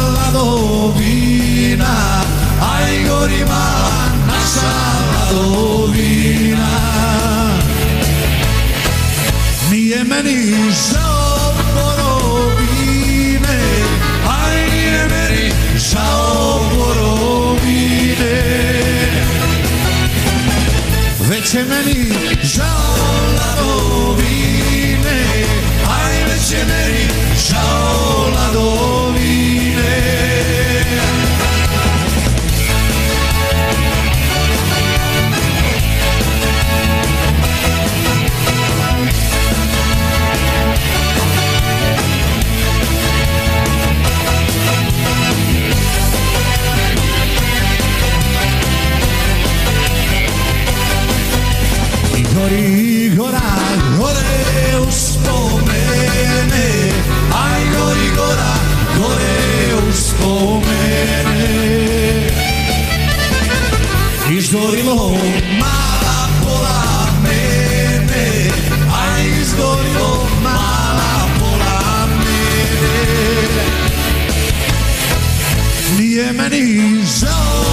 naša ladovina Aj gori mala naša ladovina Nije meni žao borovine Aj nije meni žao borovine Već je meni žao ladovine gori gora, gore uspomene Aj gori gora, gore uspomene Izgorilo mala pola mene. Aj izgorilo mala pola mene. Nije meni žao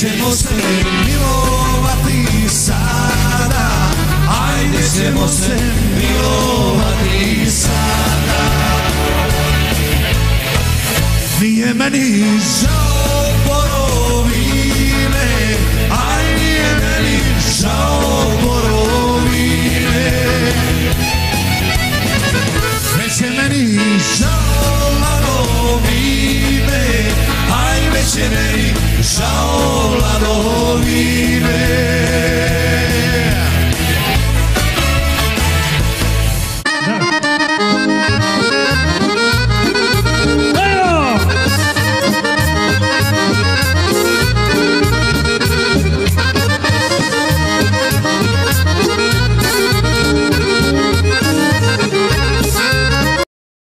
ćemo se milovati sada. Ajde ćemo se milovati sada. Nije meni žao